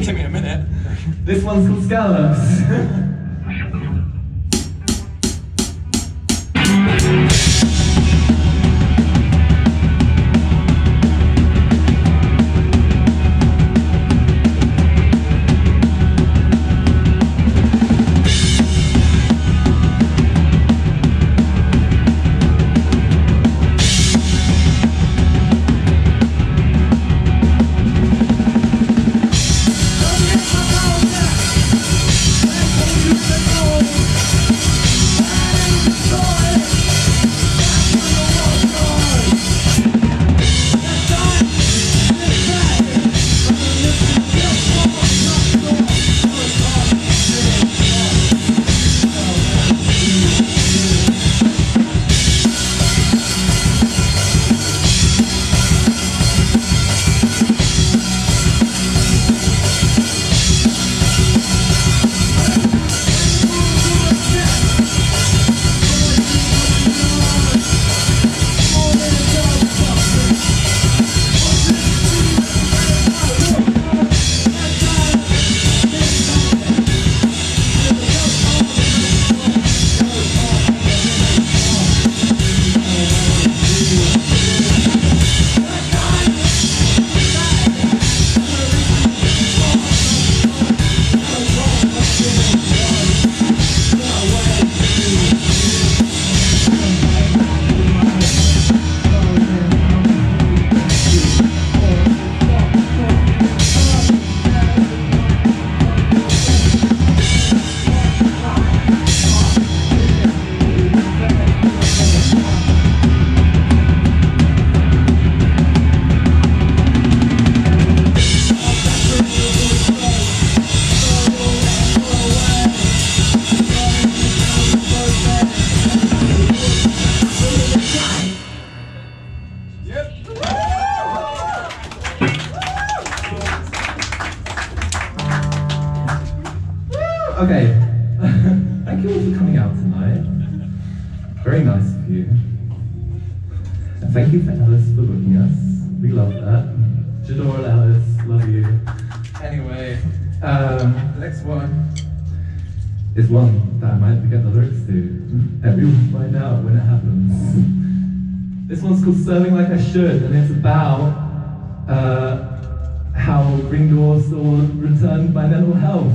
Give me a minute. This one's called Scallops. Thank you all for coming out tonight. Very nice of you. And thank you for Alice for booking us. We love that. Jador Alice, love you. Anyway, um, the next one is one that I might forget the lyrics to. And we will find out when it happens. This one's called Serving Like I Should, and it's about uh, how Gringo saw returned my mental health.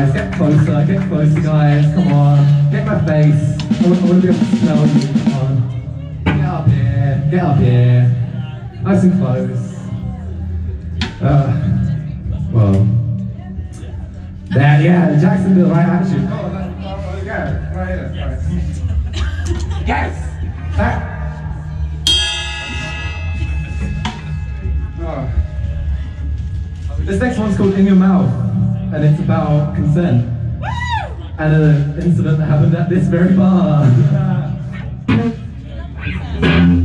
Guys. Get closer, get closer, guys. Come on. Get my face. I want, I want to be able to smell you. Come on. Get up here. Get up here. Nice and close. Uh, well. There, yeah, Jacksonville, right you. Oh, that, oh, yeah, right here. Right. Yes! That. Oh. This next one's called In Your Mouth, and it's about consent. And an incident that happened at this very bar.